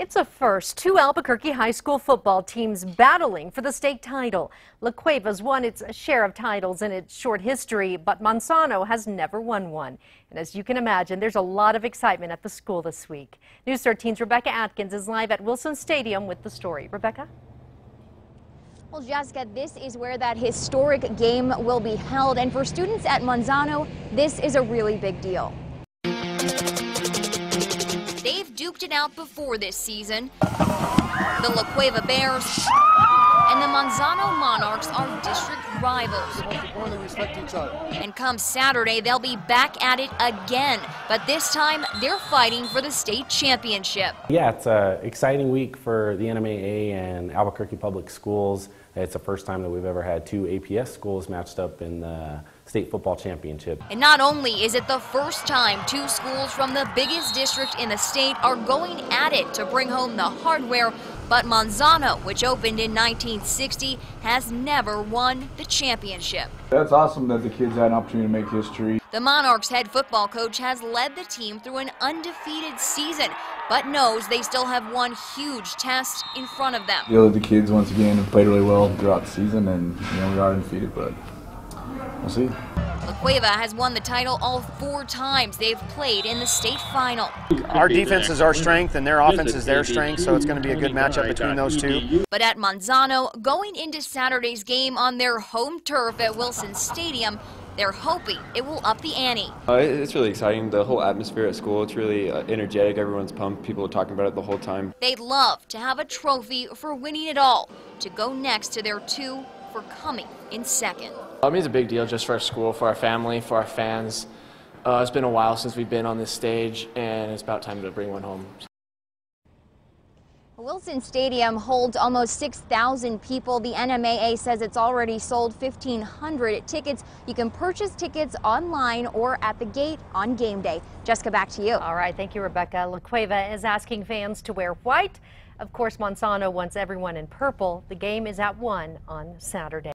It's a first. Two Albuquerque high school football teams battling for the state title. La Cueva's won its share of titles in its short history, but Manzano has never won one. And as you can imagine, there's a lot of excitement at the school this week. News 13's Rebecca Atkins is live at Wilson Stadium with the story. Rebecca? Well, Jessica, this is where that historic game will be held. And for students at Manzano, this is a really big deal. Duked it out before this season. The La Cueva Bears and the Manzano Monarchs are district rivals. And come Saturday, they'll be back at it again. But this time, they're fighting for the state championship. Yeah, it's an exciting week for the NMAA and Albuquerque Public Schools. It's the first time that we've ever had two APS schools matched up in the state football championship. And not only is it the first time two schools from the biggest district in the state are going at it to bring home the hardware, but Manzano, which opened in 1960, has never won the championship. That's awesome that the kids had an opportunity to make history. The Monarchs head football coach has led the team through an undefeated season, but knows they still have one huge test in front of them. You know, the kids once again have played really well throughout the season, and you know we are undefeated, but we'll see. La Cueva has won the title all four times they've played in the state final. Our defense is our strength and their offense is their strength, so it's going to be a good matchup between those two. But at Manzano, going into Saturday's game on their home turf at Wilson Stadium, they're hoping it will up the ante. Uh, it's really exciting. The whole atmosphere at school, it's really uh, energetic. Everyone's pumped. People are talking about it the whole time. They'd love to have a trophy for winning it all to go next to their two for coming in second. It means a big deal just for our school, for our family, for our fans. Uh, it's been a while since we've been on this stage, and it's about time to bring one home. Wilson Stadium holds almost 6,000 people. The NMAA says it's already sold 1,500 tickets. You can purchase tickets online or at the gate on game day. Jessica, back to you. All right, thank you, Rebecca. La Cueva is asking fans to wear white. Of course, Manzano wants everyone in purple. The game is at 1 on Saturday.